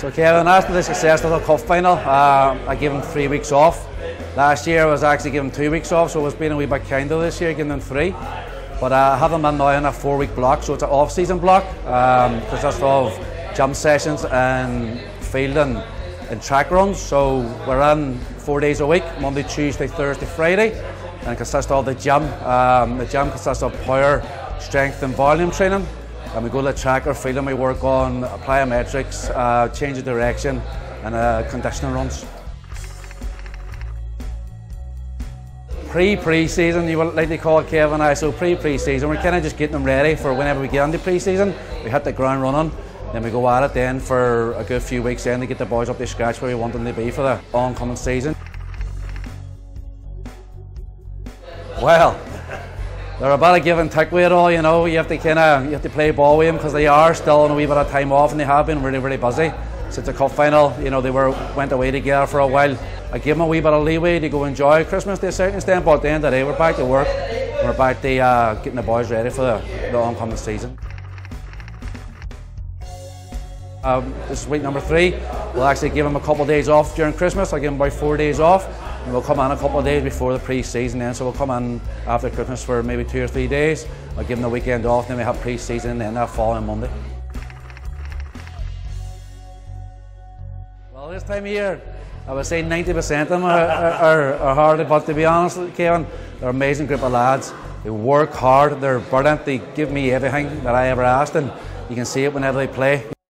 So Kevin, after the success of the cup final, uh, I gave him three weeks off. Last year I was actually given two weeks off, so I was being a wee bit kinder this year, giving them three. But uh, I have them now in a four-week block, so it's an off-season block, um, consists of jump sessions and fielding and track runs. So we're in four days a week, Monday, Tuesday, Thursday, Friday, and it consists of the gym. Um, the gym consists of power, strength, and volume training. And we go to the track or field and we work on plyometrics, uh, change of direction, and uh, conditioning runs. Pre pre season, you would like to call it, Kevin. I so pre pre season, we're kind of just getting them ready for whenever we get into pre season. We hit the ground running, then we go at it then for a good few weeks then to get the boys up to scratch where we want them to be for the oncoming season. Well, they're about a give and take with it all, you know. You have to kind of you have to play ball with them because they are still on a wee bit of time off and they have been really really busy since the cup final. You know they were went away together for a while. I give them a wee bit of leeway to go enjoy Christmas to a certain extent, but at the end of the day we're back to work. We're back to uh, getting the boys ready for the, the oncoming season. Um, this is week number three. We'll actually give them a couple of days off during Christmas. I'll give them about four days off. And we'll come in a couple of days before the pre-season then. So we'll come in after Christmas for maybe two or three days. I'll give them the weekend off, then we have pre-season and then that following Monday. Well, this time of year, I would say 90% of them are, are, are hard, but to be honest, Kevin, they're an amazing group of lads. They work hard, they're brilliant, they give me everything that I ever asked, and you can see it whenever they play.